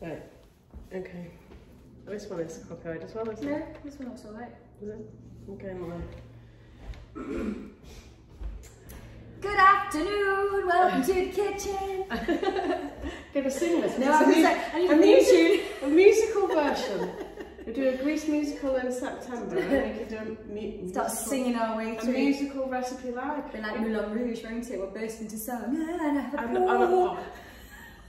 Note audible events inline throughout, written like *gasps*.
Right. Okay. This one is cockeyed as well, isn't No, it? this one looks alright. Is it? Okay, well. Good afternoon, welcome to the kitchen. *laughs* Gonna sing this. No, It's I a mu- like, I need a a theme music- A musical version. We do a Grease musical in September, and we can do a Start singing our way to a musical recipe live. Been like Moulin Rouge, won't it? We'll burst into song. And, and, or,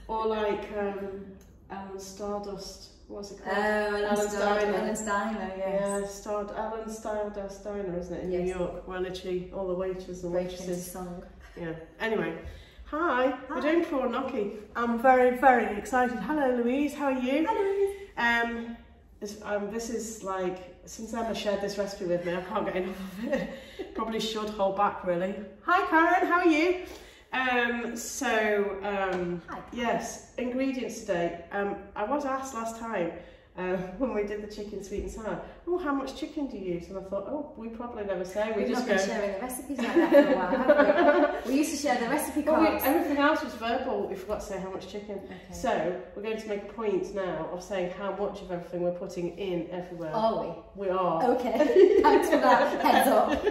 or like um, Alan Stardust. What's it called? Oh? Alan Alan's Steiner. Alan Steiner, yes. Yeah, Star Alan Stardust Diner, isn't it, in New York, where literally all the waiters and waitresses. song. Yeah. Anyway, hi, Hi. we're doing prawn gnocchi. I'm very, very excited. Hello, Louise. How are you? Hello. Um, this, um, this is like since Emma shared this recipe with me, I can't get enough of it. *laughs* Probably should hold back really. Hi, Karen. How are you? Um, so um, yes, ingredients today. Um, I was asked last time. Uh, *laughs* when we did the chicken sweet and sour, oh, how much chicken do you use? And I thought, oh, we probably never say. We We've just not go. been sharing the recipes like that for a while, have we? *laughs* We used to share the recipe Well, we, cards. everything else was verbal. We forgot to say how much chicken. Okay. So we're going to make a point now of saying how much of everything we're putting in everywhere. Are We We are. Okay. *laughs* Thanks for that. Heads up.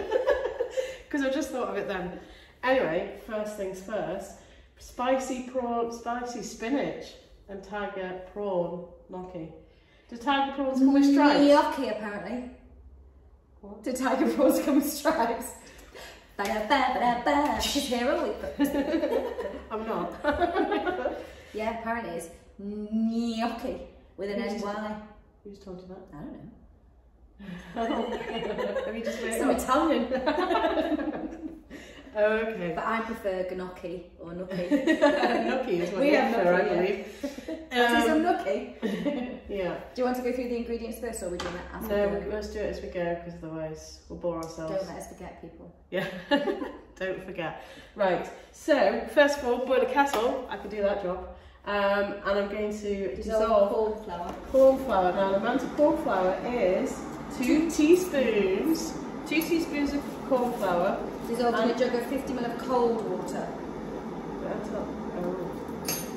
Because I just thought of it then. Anyway, first things first. Spicy prawn, spicy spinach and tiger prawn gnocchi. Do tiger prawns come with stripes? Gnocchi, apparently. What? Do tiger prawns come with stripes? Ba-da-ba-ba-da-ba. She's here all week. *laughs* I'm not. *laughs* Yeah, apparently it's gnocchi with an NY. Who's told you that? I don't know. *laughs* Have you just Some it? Italian. Oh, okay. But I prefer gnocchi or gnocchi. *laughs* gnocchi is what We have prefer, I gnocchi, yeah. believe. Um, some gnocchi. *laughs* yeah. Do you want to go through the ingredients first or are we doing that as No, we go? let's do it as we go because otherwise we'll bore ourselves. Don't let us forget people. Yeah, *laughs* don't forget. Right, so first of all, boil a kettle. I can do that job. Um, and I'm going to dissolve corn flour. corn flour. Now, the amount of corn flour is two teaspoons. Two teaspoons of corn Dissolved in a jug of 50 ml of cold water. That's not- Oh.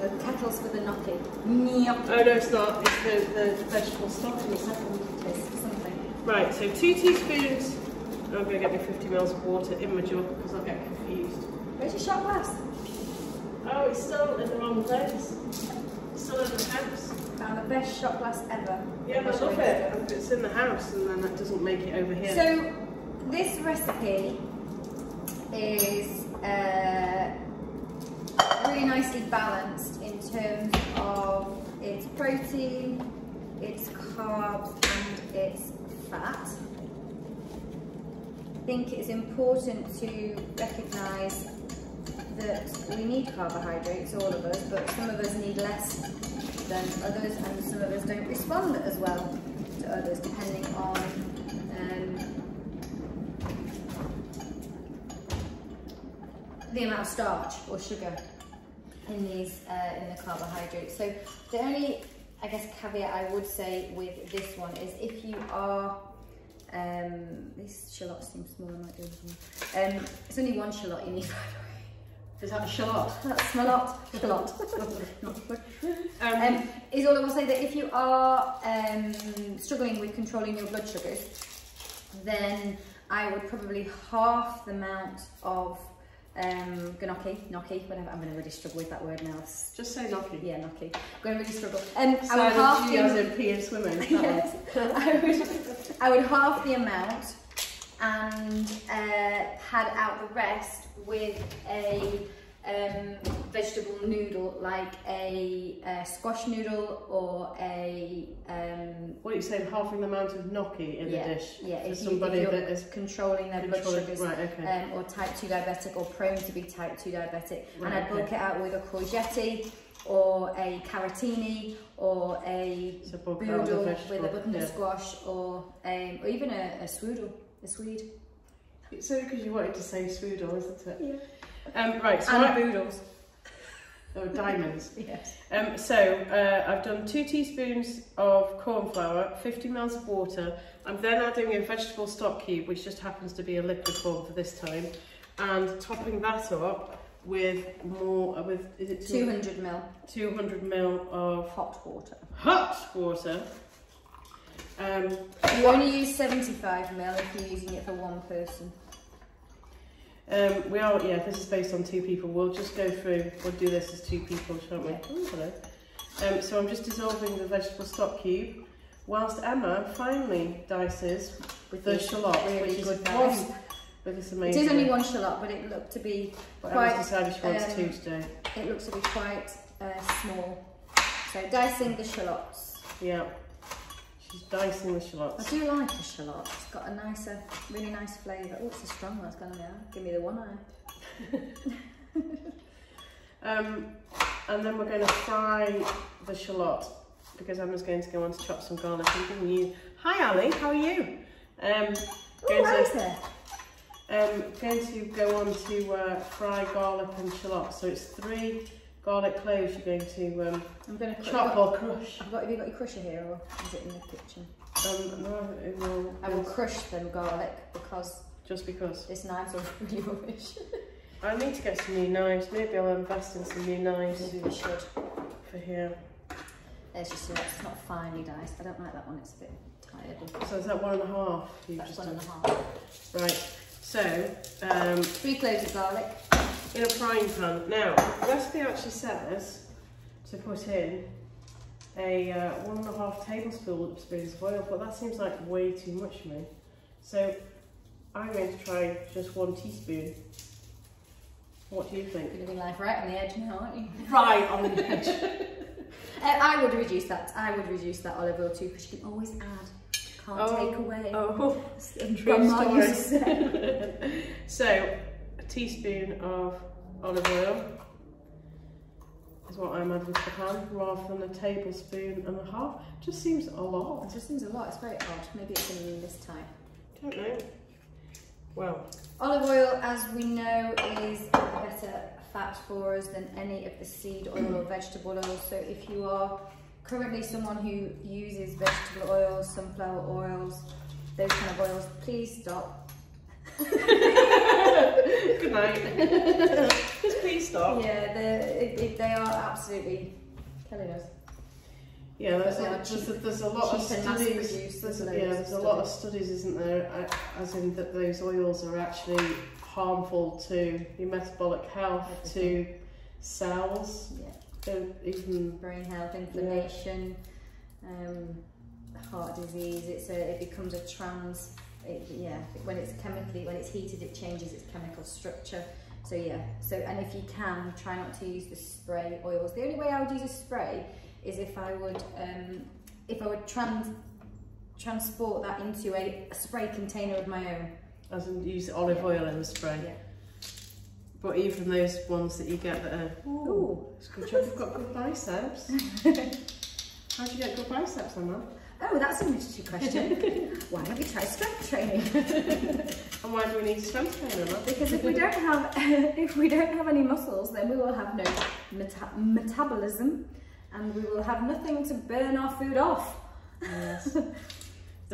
The kettle's for the gnocchi. Gnocchi. oh no, it's not. It's the, the vegetable stock a. Taste something. Right, so two teaspoons. I'm going to get me 50 ml of water in my jug because I'll get confused. Where's your shot glass? Oh, it's still in the wrong place. It's still in the house. Found the best shot glass ever. Yeah, I love it. It's in the house and then that doesn't make it over here. So this recipe is uh, really nicely balanced in terms of its protein, its carbs and its fat. I think it's important to recognise that we need carbohydrates, all of us, but some of us need less than others and some of us don't respond as well to others depending on um, the amount of starch or sugar in these uh, in the carbohydrates. So the only I guess caveat I would say with this one is if you are um, these shallots seem small, I might do this one. Um, it's only one shallot you need *laughs* by the. Is that a shallot? That's my lot. Shallot. *laughs* Um, Um, is all I will say that if you are um, struggling with controlling your blood sugars, then I would probably half the amount of um, gnocchi, gnocchi, whatever. I'm going to really struggle with that word now. It's, just say gnocchi. yeah, gnocchi. I'm going to really struggle. Um, I would half the as in and swimming. that one. yes, I would, I would half the amount and uh, pad out the rest with a um, vegetable noodle, like a, uh squash noodle or a um, What are you saying? Halving the amount of gnocchi in yeah, the dish yeah. for If, you, somebody if that is controlling their blood controlling. sugars. Right, okay. Um, or type 2 diabetic or prone to be type 2 diabetic. Right, and I'd bulk okay. it out with a courgette or a carotini or a So a boodle with a butternut yeah. squash or um, or even a, a swoodle, a swede. It's only because you wanted to say swoodle, isn't it? Yeah. Um, right, so and I, boodles. Oh, diamonds. *laughs* Yes. Um, so uh, I've done two teaspoons of corn flour, 50 mils of water. I'm then adding a vegetable stock cube, which just happens to be a liquid form for this time, and topping that up with more, uh, with, is it 200 mil 200 mil of hot water. hot water. Um, You only use 75 mil if you're using it for one person. Um, we are, yeah, this is based on two people. We'll just go through, we'll do this as two people, shan't we? Yeah. Ooh, hello. Um, so I'm just dissolving the vegetable stock cube, whilst Emma finally dices With the shallot, really which is good one dice. with this amazing. is only one shallot, but it looked to be But quite, Emma's decided she wants um, two today. it looks to be quite uh, small. So dicing the shallots. Yeah. She's dicing the I do like the shallot. It's got a nicer, really nice flavour. Oh, it's a strong one. It's gone now. Give me the one eye. *laughs* Um, and then we're going to fry the shallot because Emma's going to go on to chop some garlic. Giving you. Hi Ali, how are you? Um, going, right to, um, going to go on to uh, fry garlic and shallot. So it's three garlic cloves you're going to um, I'm going to chop or crush. Got, have you got your crusher here or is it in the kitchen? Um, no, it will, I will crush them garlic because just because. this knife's *laughs* are really rubbish. I need to get some new knives. Maybe I'll invest in some new knives Maybe we should. for here. There's just it's not finely diced. I don't like that one. It's a bit tired. So is that one and a half? That's just one done? and a half. Right. So um, Three cloves of garlic. In a frying pan. Now, the recipe actually says to put in a uh, one and a half tablespoons of oil, but that seems like way too much for me. So I'm going to try just one teaspoon. What do you think? You're living life right on the edge now, aren't you? *laughs* Right on the *laughs* edge. Uh, I would reduce that. I would reduce that olive oil too because you can always add. Can't Oh, take away. oh, true story. used to say. so teaspoon of olive oil is what I'm adding to the pan, rather than a tablespoon and a half. Just seems a lot. It just seems a lot. It's very odd. Maybe it's in this type. Don't know. Well, Olive oil, as we know, is a better fat for us than any of the seed oil or vegetable oil. So if you are currently someone who uses vegetable oils, sunflower oils, those kind of oils, please stop. *laughs* good night. *laughs* Just please stop. Yeah, they're- it, it, they are absolutely killing us. Yeah, there's, But a, are there's, a, there's a lot of cheap and mass studies. produced, There's, there's yeah, there's of a lot of studies, isn't there? uh, As in that those oils are actually harmful to your metabolic health, to cells, Yeah. even Brain health, inflammation, um, heart disease. It's a, it becomes a trans. It, yeah, when it's chemically, when it's heated, it changes its chemical structure. So yeah, so and if you can, try not to use the spray oils. The only way I would use a spray is if I would, um, if I would trans transport that into a, a spray container of my own. as in use olive Yeah. oil in the spray. Yeah. But even those ones that you get that are, ooh, Ooh. it's good job you've got good biceps. *laughs* How do you get good biceps, Emma? Oh, that's an interesting question. *laughs* Why don't we try strength training? *laughs* And why do we need strength training? Because if we don't have *laughs* if we don't have any muscles, then we will have no meta- metabolism, and we will have nothing to burn our food off. Yes.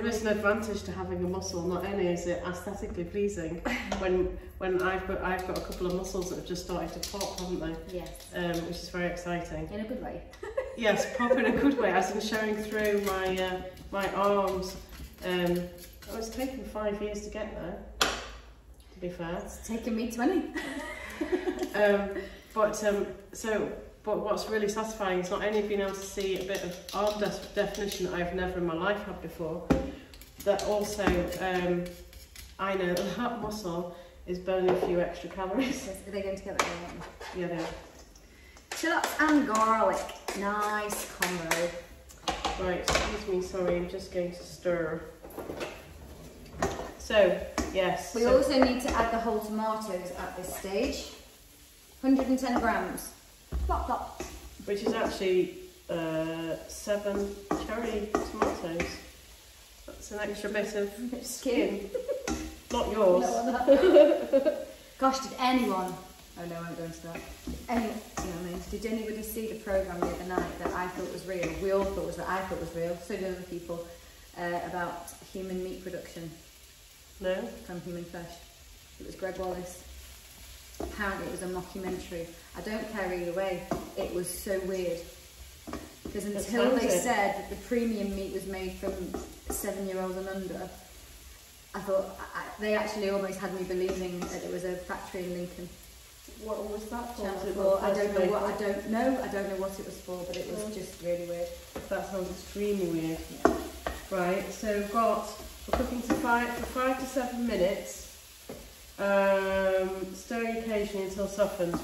There is an advantage to having a muscle. Not only is it aesthetically pleasing, *laughs* when when I've got I've got a couple of muscles that have just started to pop, haven't they? Yes, Um, which is very exciting. in a good way. *laughs* Yes, pop in a good way. As in showing through my uh, my arms. Um, oh, it's taken five years to get there. To be fair. It's taken me twenty. *laughs* Um, but um, so, but what's really satisfying is not only being able to see a bit of arm de- definition that I've never in my life had before, that also um, I know that *laughs* that muscle is burning a few extra calories. Yes, Are they going together? Yeah, they are. Shallots and garlic. Nice combo. Right, excuse me, sorry, I'm just going to stir. So, yes. We so- also need to add the whole tomatoes at this stage. 110 grams. Which is actually uh, seven cherry tomatoes. That's an extra bit of *laughs* skin. *laughs* Not yours. No. *laughs* Gosh, did anyone? Oh no, I won't go into that. Any, you know what I mean? Did anybody see the program the other night that I thought was real? We all thought was that I thought was real. So did other people uh, about human meat production No? from human flesh. It was Gregg Wallace. Apparently it was a mockumentary. I don't care either way. It was so weird. Because until they it. said that the premium meat was made from seven year olds and under, I thought I, they actually almost had me believing that it was a factory in Lincoln. What was that for? Channel Was it four. I don't know what I don't know. I don't know what it was for, but it was Mm. just really weird. That sounds extremely weird. Right, so we've got, we're cooking to five, for five to seven minutes, um, stirring occasionally until softened,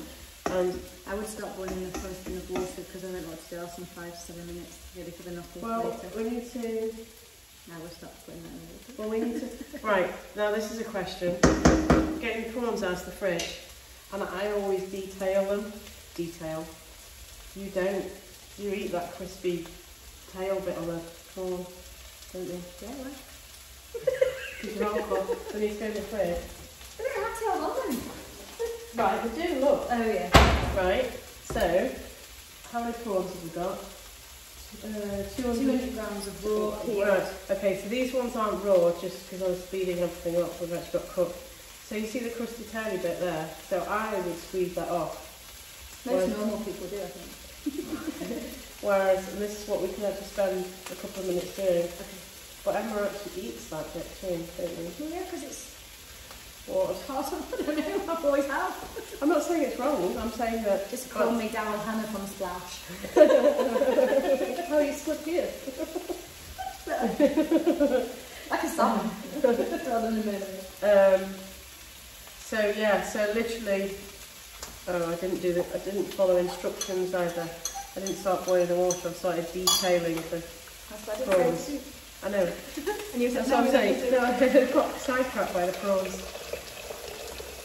and, I would stop boiling the first in the water because I don't want to do in five to seven minutes ready for the knuckle well, later. we need to, I will stop putting that in the water. well, we need to, *laughs* right, now this is a question. Getting prawns out of the fridge, and I always detail them, detail. You don't, you eat that crispy tail bit on a prawn, don't you? Yeah, right. *laughs* Because you're alcohol, they need to go in the fridge. Had them. Right, we do, look. Oh yeah. Right, so, how many prawns have we got? Uh, 200. 200 grams of raw. Right, okay, so these ones aren't raw just because I was speeding everything up, we've actually got cooked. So you see the crusty tiny bit there? So I would squeeze that off. Most Right. normal people do, I think. *laughs* Whereas, and this is what we can actually spend a couple of minutes doing. Okay. But Emma actually eats that bit too, don't we? Well, yeah, because it's What? part *laughs* of, I don't know, I've always have. I'm not saying it's wrong, I'm saying that... Just call me Daryl Hannah from Splash. *laughs* Oh, you split here. *laughs* Like a song. Rather than a memory. Um, so yeah, so literally, oh, I didn't do the, I didn't follow instructions either. I didn't start boiling the water. I started detailing the. I Prawns. I know. And you That's said, what I'm no, don't saying. No, I got sidetracked by the prawns.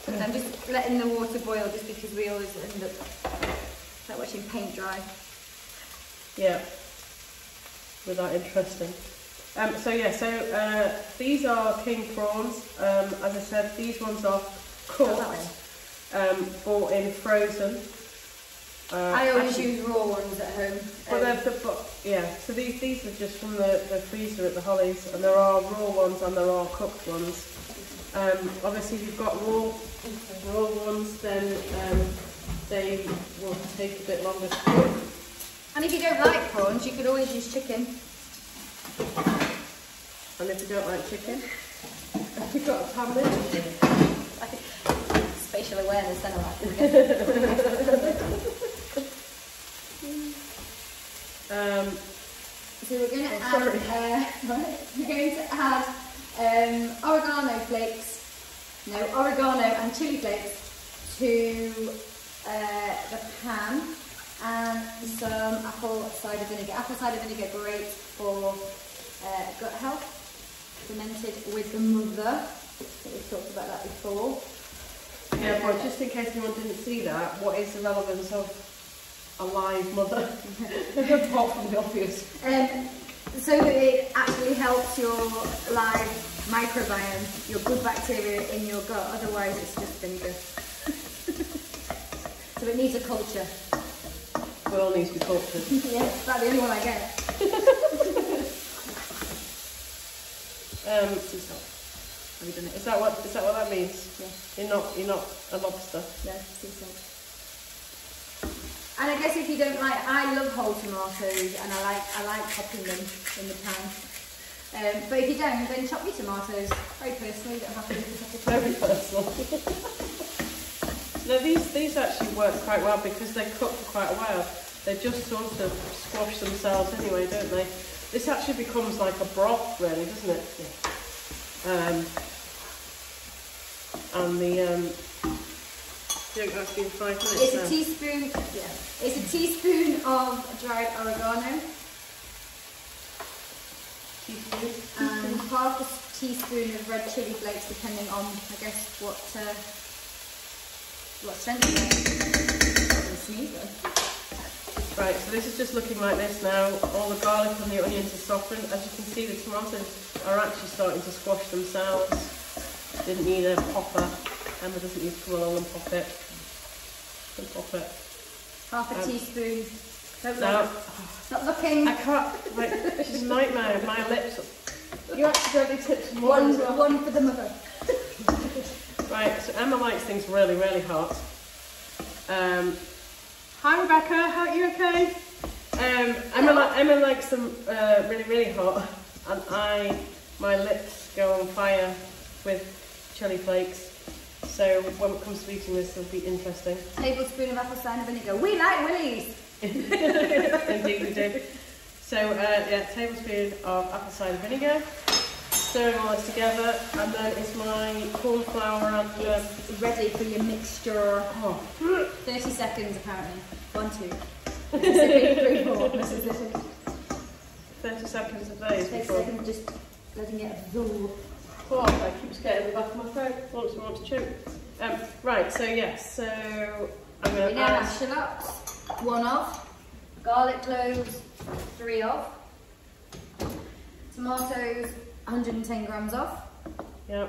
I'm just letting the water boil just because we always end up like watching paint dry. Yeah. With that interesting. Um, so yeah, so uh, these are king prawns. Um, as I said, these ones are cooked, um, bought in frozen. Uh, I always actually- use raw ones at home. Well, Um, they're the, but yeah, so these these are just from the, the freezer at the Hollies, and there are raw ones and there are cooked ones. Um, obviously, if you've got raw raw ones, then um, they will take a bit longer to cook. and if you don't like prawns, you could always use chicken. And if you don't like chicken, you've got a pan lid. *laughs* Spatial awareness, then I like *laughs* Um, So we're going to Oh, add, uh, *laughs* we're going to add um, oregano flakes, no, oregano and chili flakes to uh, the pan and some apple cider vinegar. Apple cider vinegar great for uh, gut health, fermented with the mother. We've talked about that before. yeah, but just in case anyone didn't see that, what is the relevance of a live mother? *laughs* Apart from the obvious. Um, so that it actually helps your live microbiome, your good bacteria in your gut. Otherwise, it's just vinegar. *laughs* so it needs a culture. We all need to be cultured. *laughs* yeah, that's about the only one I get. *laughs* Um, Sea salt. Have you done it? is that what is that what that means? Yeah, You're not you're not a lobster. yeah, sea salt. And I guess if you don't like, I love whole tomatoes, and I like I like chopping them in the pan. Um, but if you don't, then chop your tomatoes. Very personal, you don't have to do this at Very personal. no, these these actually work quite well because they cook for quite a while. They just sort of squash themselves anyway, don't they? This actually becomes like a broth, really, doesn't it? Um, and the um, I think that's been five minutes It's now. a teaspoon, yeah. It's a teaspoon of dried oregano Teaspoon. and half a teaspoon of red chili flakes, depending on, I guess, what uh, what strength you though. Right, so this is just looking like this now. All the garlic and the onions are softened. As you can see, the tomatoes are actually starting to squash themselves. Didn't need a popper. Emma doesn't need to come along and pop it. And pop it. Half a Um, teaspoon. Don't Now, look. Stop looking. I can't, right, she's a nightmare. My lips, you accidentally tipped One, well. one for the mother. Right, so Emma likes things really, really hot. Um, hi Rebecca, how are you okay? Um, Emma, li- Emma likes them uh, really, really hot, and I, my lips go on fire with chili flakes. So when it comes to eating this, it'll be interesting. Tablespoon of apple cider vinegar. We like willies. *laughs* Indeed, we do. So uh, yeah, tablespoon of apple cider vinegar. Stirring all this together, and then it's my corn flour and ready for your mixture. oh, 30 seconds apparently. One, two. Mississippi, three, four. Mississippi. 30 seconds of those 30 before. seconds just letting it absorb. That keeps getting the back of my throat. Wants me want to chew. Um, right, so yes, so I'm going to add. shallots, one of. Garlic cloves, three of. Tomatoes, 110 grams off. Yeah,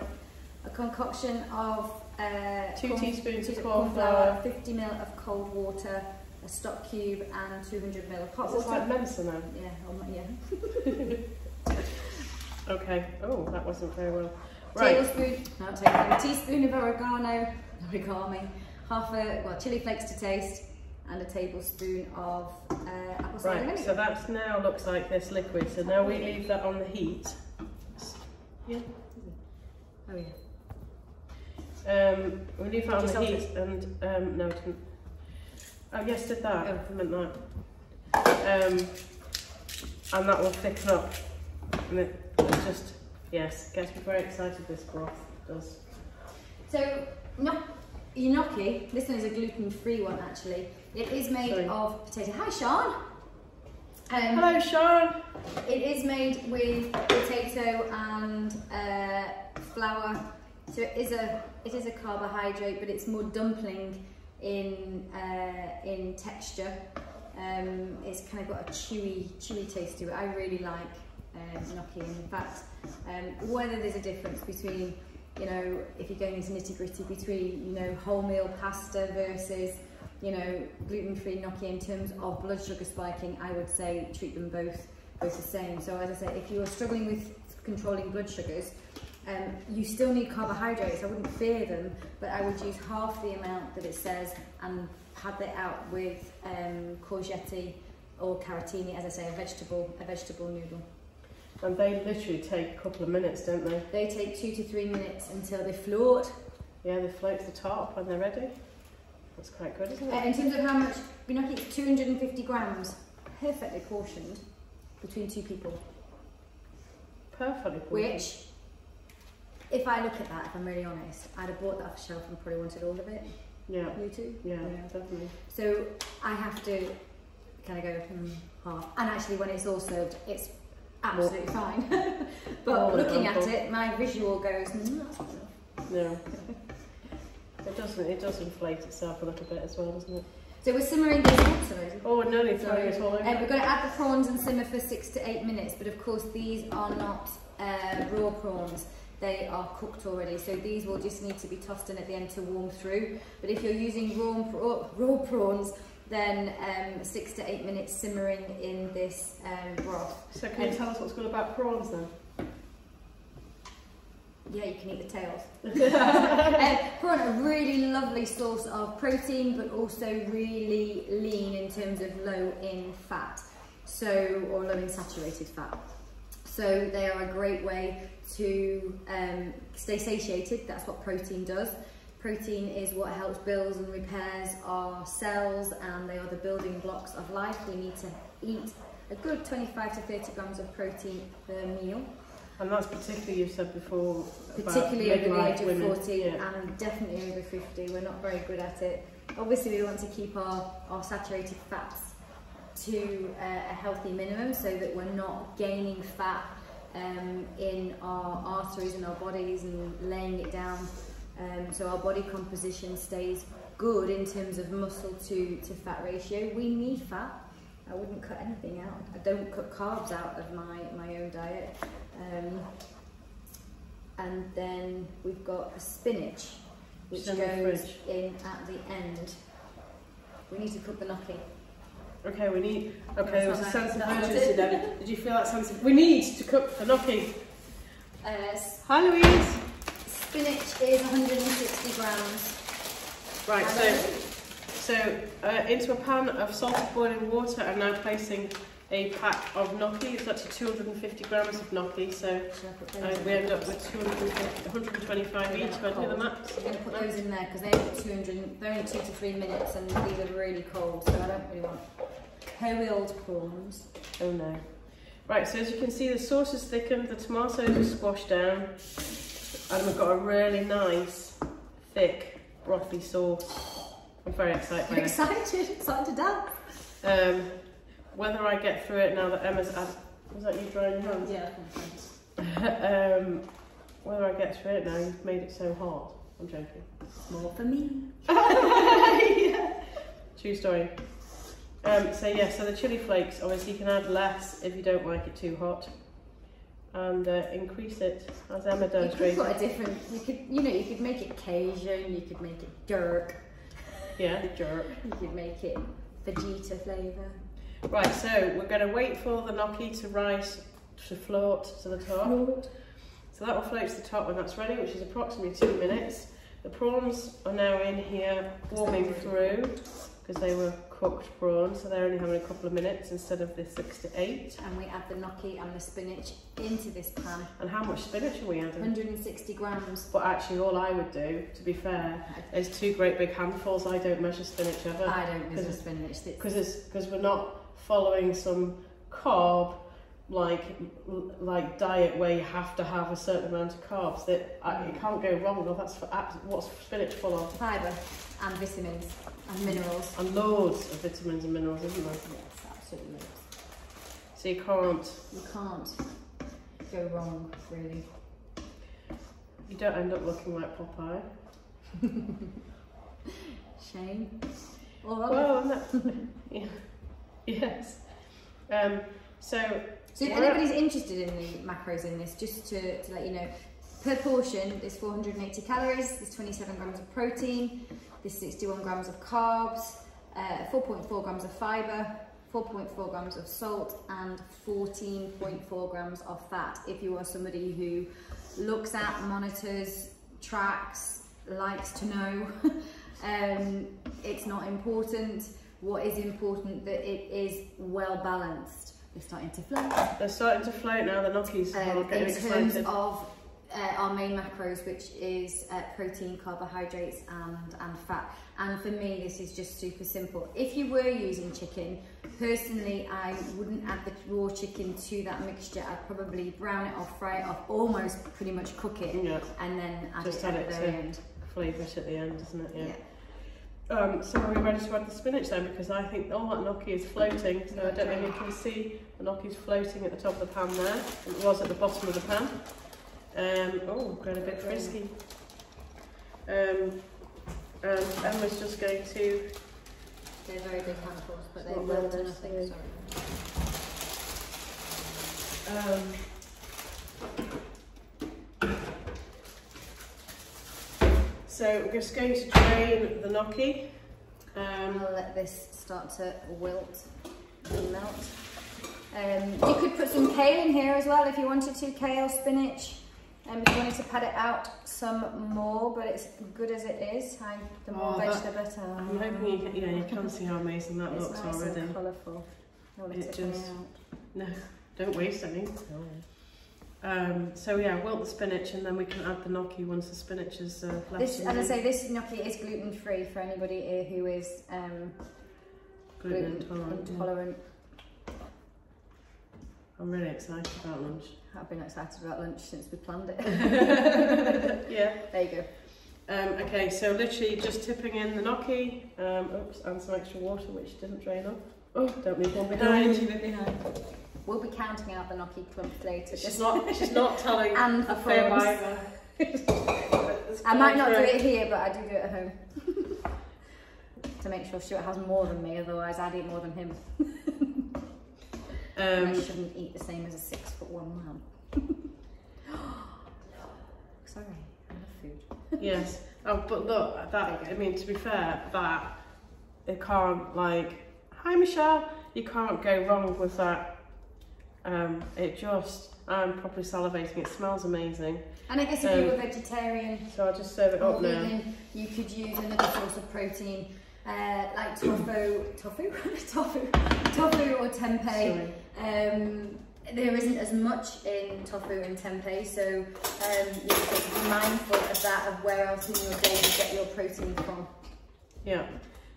A concoction of uh, Two corn- teaspoons of corn flour. 50 ml of cold water, a stock cube, and 200 ml of hot water. like medicine now? Yeah, oh yeah. *laughs* Okay. Oh, that wasn't very well. Right. Tablespoon, not tablespoon, teaspoon of oregano, origami, half a, well, chili flakes to taste, and a tablespoon of uh, apple cider Right, vinegar. so that now looks like this liquid. So now we leave that on the heat. Yeah. Oh yeah. Um, we leave that on the heat and um, no, I didn't. Oh yes, did that. Oh. I meant that. Um, and that will thicken up. And it, it just yes, gets me very excited. This broth does. So, no, gnocchi, this one is a gluten-free one actually. It is made Sorry. of potato. Hi Sean! Um, Hello, Sean. It is made with potato and uh, flour. So it is a it is a carbohydrate, but it's more dumpling in uh, in texture. Um, it's kind of got a chewy chewy taste to it. I really like um, gnocchi. And in fact, um, whether there's a difference between you know if you're going into nitty gritty between you know wholemeal pasta versus you know gluten-free gnocchi in terms of blood sugar spiking, I would say treat them both both the same. So as I say, if you are struggling with controlling blood sugars, um, you still need carbohydrates. I wouldn't fear them, but I would use half the amount that it says and pad it out with um, courgette or carotini, as I say, a vegetable, a vegetable noodle. And they literally take a couple of minutes, don't they? They take two to three minutes until they float. Yeah, they float to the top when they're ready. That's quite good, isn't Uh, in terms of how much, gnocchi, it's 250 grams, perfectly portioned between two people. Perfectly. portioned. Which, if I look at that, if I'm really honest, I'd have bought that off the shelf and probably wanted all of it. Yeah. You too? Yeah, definitely. So I have to kind of go hmm, half. And actually, when it's all served, it's absolutely fine. *laughs* but than looking at it, my visual goes, mm, that's not enough. *laughs* No. It doesn't. It does inflate itself a little bit as well, doesn't it? So we're simmering this. Oops, sorry. Oh, no, they're throwing it all over. Uh, we're going to add the prawns and simmer for six to eight minutes, but of course these are not uh, raw prawns. They are cooked already, so these will just need to be tossed in at the end to warm through. But if you're using raw, raw, raw prawns, then um, six to eight minutes simmering in this um, broth. So can you Um, tell us what's good about prawns then? Yeah, you can eat the tails. uh, *laughs* *laughs* prawn, a really lovely source of protein, but also really lean in terms of low in fat, so or low in saturated fat. So they are a great way to um, stay satiated. That's what protein does. Protein is what helps builds and repairs our cells, and they are the building blocks of life. We need to eat a good 25 to 30 grams of protein per meal And that's particularly you've said before. about particularly over the age of women. 40 Yeah. and definitely over 50 we're not very good at it obviously we want to keep our, our saturated fats to uh, a healthy minimum so that we're not gaining fat um, in our arteries and our bodies and laying it down um, so our body composition stays good in terms of muscle to, to fat ratio we need fat I wouldn't cut anything out I don't cut carbs out of my, my own diet um, and then we've got the spinach, which the goes in at the end. We need to cook the gnocchi. Okay, we need. Okay, there was a sense of urgency then. Did you feel that sense of? We need to cook the gnocchi. Uh, Hi, Louise. Spinach is 160 grams. Right, so so uh, into a pan of salted boiling water, I'm now placing a pack of gnocchi. It's actually 250 grams of gnocchi, so Should I put those uh, we end up with 125 each. I do the maths? I'm going to put those in there because they're only 200, they're only two to three minutes and these are really cold, so I don't really want cold prawns. Oh no. Right, so as you can see, the sauce is thickened, the tomatoes are squashed down, and we've got a really nice, thick, brothy sauce. I'm very excited I'm excited, excited to dance. Um, whether I get through it now that Emma's add, was that you drying your hands? Yeah. *laughs* um, whether I get through it now, you've made it so hot. I'm joking. More for me. *laughs* True story. Um, so yeah, so the chili flakes, obviously you can add less if you don't like it too hot. And uh, increase it, as Emma does. You could put a different, you could, you know, you could make it Cajun, you could make it jerk, Yeah, *laughs* jerk. you could make it Vegeta flavour. Right, so we're going to wait for the gnocchi to rise, to float to the top. So that will float to the top when that's ready, which is approximately two minutes. The prawns are now in here warming through because they were cooked prawns, so they're only having a couple of minutes instead of the six to eight. And we add the gnocchi and the spinach into this pan, And how much spinach are we adding? 160 grams. But actually, all I would do, to be fair, is two great big handfuls. I don't measure spinach ever I don't measure spinach. Because we're not following some carb like like diet where you have to have a certain amount of carbs that I, it can't go wrong. Well, that's for, what's spinach full of, fibre and vitamins and minerals. and loads of vitamins and minerals, isn't there? Yes, absolutely. loads. So you can't You can't go wrong, really. you don't end up looking like Popeye. *laughs* Shame. Or. Well, that, *laughs* yeah, yes. Um, so So if anybody's interested in the macros in this, just to, to let you know, per portion there's 480 calories, there's 27 grams of protein, there's 61 grams of carbs, uh, 4.4 grams of fibre, 4.4 grams of salt and 14.4 grams of fat. If you are somebody who looks at, monitors, tracks, likes to know, *laughs* um, it's not important. What is important that it is well balanced. They're starting to flow. they're starting to float now. The are Um, in terms excited. of uh, our main macros, which is uh, protein, carbohydrates, and, and fat. And for me, this is just super simple. If you were using chicken, personally, I wouldn't add the raw chicken to that mixture. I'd probably brown it off, fry it off, almost pretty much cook it, Yeah, and then add Just it add at it the end. flavour it at the end, isn't it? Yeah. Yeah. Um, so are we ready to add the spinach then? Because I think all that gnocchi is floating. So I don't know if you can see the gnocchi's floating at the top of the pan there. It was at the bottom of the pan. Um, oh, got a bit frisky. Um, and Emma's just going to. They're very big handfuls, but they Not will very do nice, nothing. Sorry. Um, so we're just going to drain the gnocchi. Um, I'll let this start to wilt and melt. Um, you could put some kale in here as well if you wanted to, kale, spinach. Um, if you wanted to pad it out some more, but it's good as it is. I, the more Oh, veg, that- the better. I'm hoping you can, yeah, you can see how amazing that *laughs* it's looks nice already. and colourful. It just- No, *laughs* don't waste any. Um, so yeah, wilt the spinach and then we can add the gnocchi once the spinach is uh. This, as I say, this gnocchi is gluten free for anybody here who is um, gluten gluten intolerant. yeah. intolerant. I'm really excited about lunch. I've been excited about lunch since we planned it. *laughs* yeah. there you go. Um, okay, so literally just tipping in the gnocchi. Um, oops, and some extra water which didn't drain off. Oh, don't leave one behind. We'll be counting out the gnocchi clumps later. She's not. She's not telling And a fair either. *laughs* I might not do it here, but I do do it at home. *laughs* to make sure Stuart has more than me, otherwise I'd eat more than him. And I Um, shouldn't eat the same as a six one man. *gasps* Sorry, I love food. yes. Oh, but look, that. I mean, to be fair, that it can't like. Hi, Michelle. You can't go wrong with that Um, it just, I'm properly salivating. It smells amazing. And I guess if Um, you were vegetarian So I'll just serve it up now. vegan, you could use another source of protein, uh, like tofu, tofu, *laughs* tofu, tofu or tempeh. Sorry. Um, there isn't as much in tofu and tempeh, so um, you to be mindful of that, of where else in your day you get your protein from. Yeah.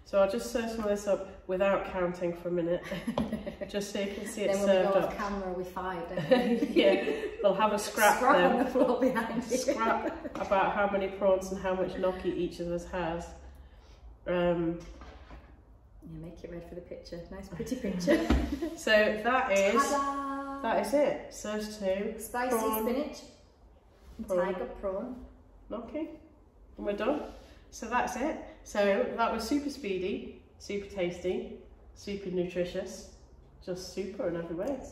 So I'll just serve some of this up without counting for a minute, *laughs* just so you can see it then when we served go up. off camera, we don't *laughs* we? yeah, we'll have a scrap, Scrap then. on the floor behind you. scrap about how many prawns and how much gnocchi each of us has. Um, Yeah, make it red for the picture. Nice, pretty picture. *laughs* so that is! That is it. Serves two Spicy prawn. spinach, Prawn. tiger prawn. gnocchi, and we're done. So that's it. So that was super speedy, super tasty, super nutritious, just super in every way. *laughs*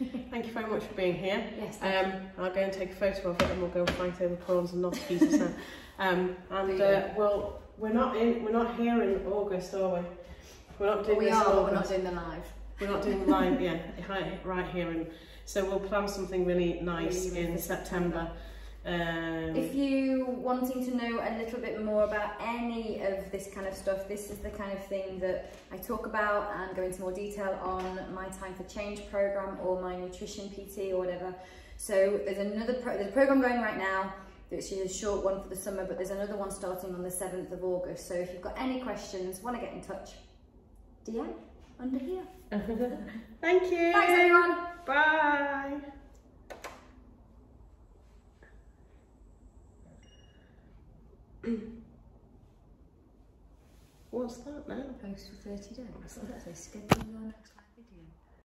*laughs* Thank you very much for being here. Yes, thank Um, I'll go and take a photo of it, and we'll go and fight over prawns and gnocchi pieces now. Um, and uh, well, we're not in, we're not here in August, are we? We're not doing we this are, in but we're not August. doing the live. We're not doing live, yeah, right here, and so we'll plan something really nice really in September. Um, If you wanting to know a little bit more about any of this kind of stuff, this is the kind of thing that I talk about and go into more detail on my Time for Change program or my nutrition PT or whatever. So there's another pro- there's a program going right now, which is a short one for the summer, but there's another one starting on the 7th of August. So if you've got any questions, want to get in touch, DM under here. *laughs* Thank you. Thanks everyone. Bye. *clears throat* What's that now? Post for 30 days. That's a schedule your next live.